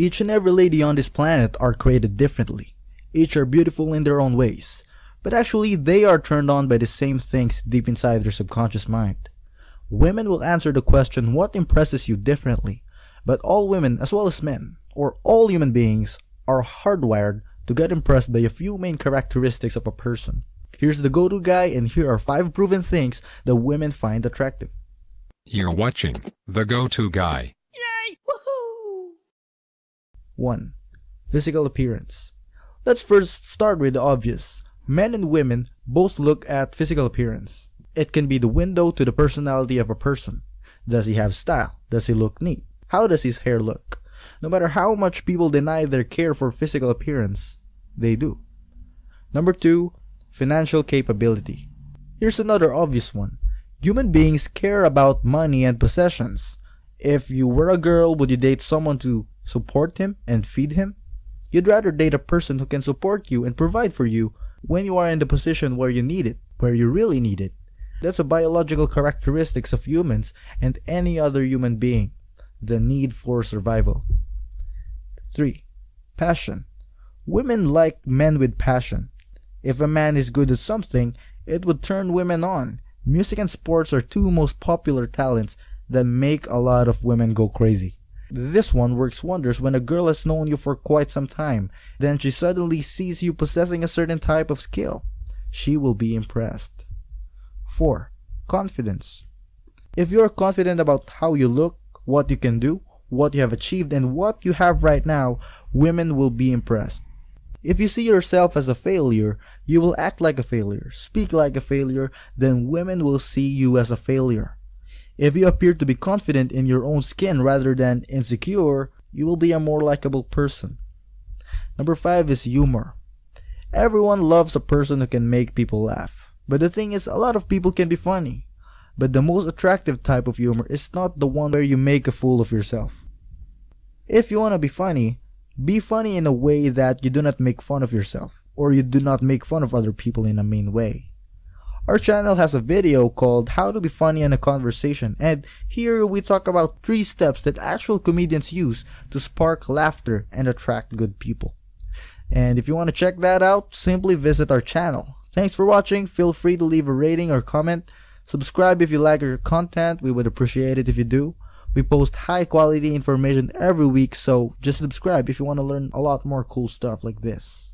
Each and every lady on this planet are created differently. Each are beautiful in their own ways. But actually, they are turned on by the same things deep inside their subconscious mind. Women will answer the question what impresses you differently, but all women, as well as men, or all human beings, are hardwired to get impressed by a few main characteristics of a person. Here's the go-to guy and here are 5 proven things that women find attractive. You're watching The Go-To Guy. 1. Physical appearance. Let's first start with the obvious. Men and women both look at physical appearance. It can be the window to the personality of a person. Does he have style? Does he look neat? How does his hair look? No matter how much people deny their care for physical appearance, they do. Number 2. Financial capability. Here's another obvious one. Human beings care about money and possessions. If you were a girl, would you date someone to support him and feed him? You'd rather date a person who can support you and provide for you when you are in the position where you need it, where you really need it. That's a biological characteristics of humans and any other human being. The need for survival. 3. Passion. Women like men with passion. If a man is good at something, it would turn women on. Music and sports are two most popular talents that make a lot of women go crazy. This one works wonders when a girl has known you for quite some time, then she suddenly sees you possessing a certain type of skill. She will be impressed. 4. Confidence. If you are confident about how you look, what you can do, what you have achieved, and what you have right now, women will be impressed. If you see yourself as a failure, you will act like a failure, speak like a failure, then women will see you as a failure. If you appear to be confident in your own skin rather than insecure, you will be a more likable person. Number 5 is humor. Everyone loves a person who can make people laugh. But the thing is, a lot of people can be funny. But the most attractive type of humor is not the one where you make a fool of yourself. If you want to be funny, be funny in a way that you do not make fun of yourself, or you do not make fun of other people in a mean way. Our channel has a video called How to be funny in a conversation and here we talk about 3 steps that actual comedians use to spark laughter and attract good people. And if you want to check that out, simply visit our channel. Thanks for watching, feel free to leave a rating or comment. Subscribe if you like our content, we would appreciate it if you do. We post high quality information every week, so just subscribe if you want to learn a lot more cool stuff like this.